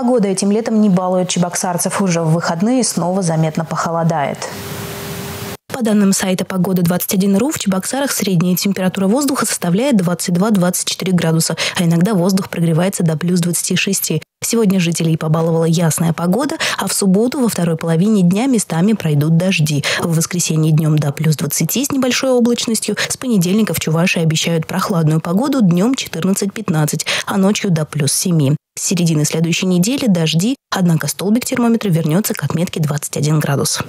Погода этим летом не балует чебоксарцев. Уже в выходные снова заметно похолодает. По данным сайта «Погода-21.ру», в Чебоксарах средняя температура воздуха составляет 22-24 градуса, а иногда воздух прогревается до плюс 26. Сегодня жителей побаловала ясная погода, а в субботу во второй половине дня местами пройдут дожди. В воскресенье днем до плюс 20 с небольшой облачностью. С понедельника в Чувашии обещают прохладную погоду днем 14-15, а ночью до плюс 7. С середины следующей недели дожди, однако столбик термометра вернется к отметке 21 градус.